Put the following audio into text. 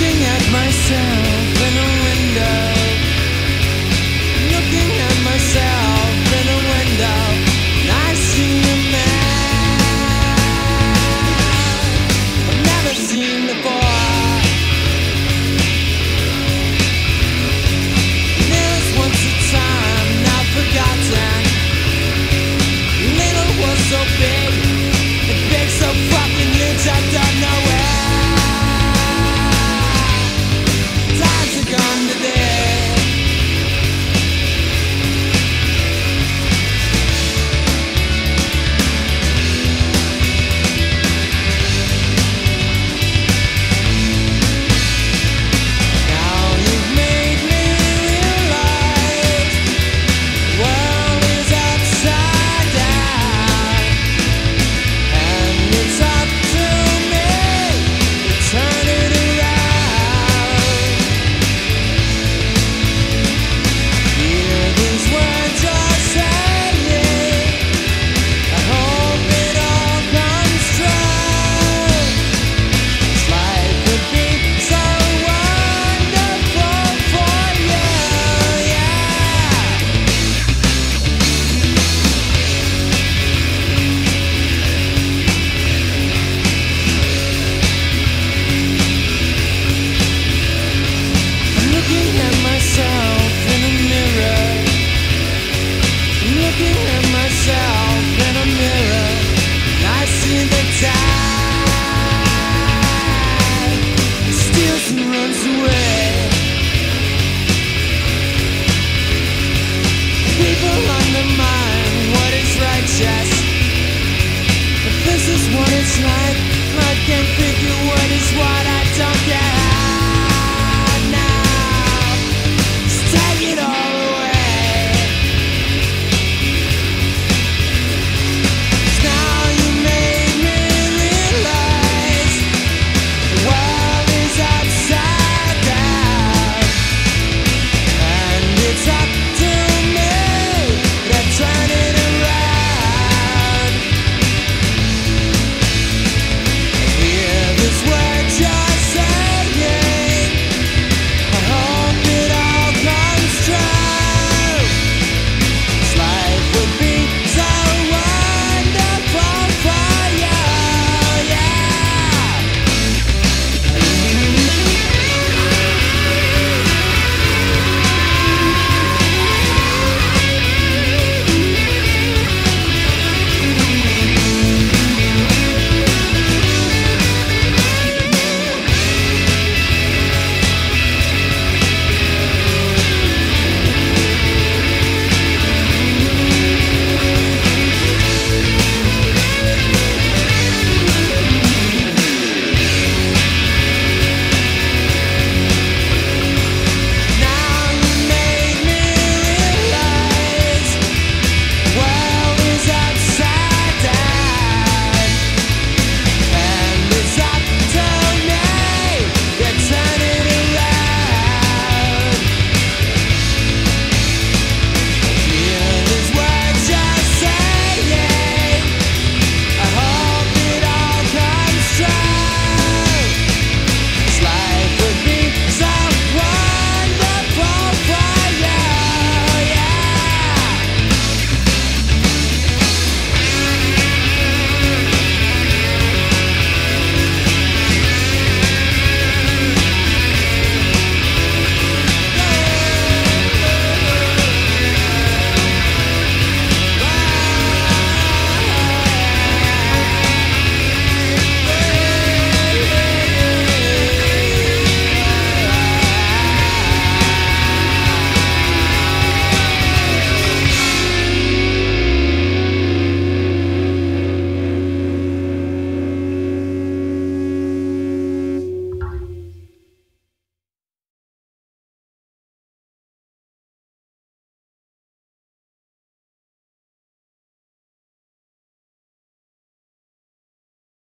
Looking at myself in a window. Looking at myself. what it's like.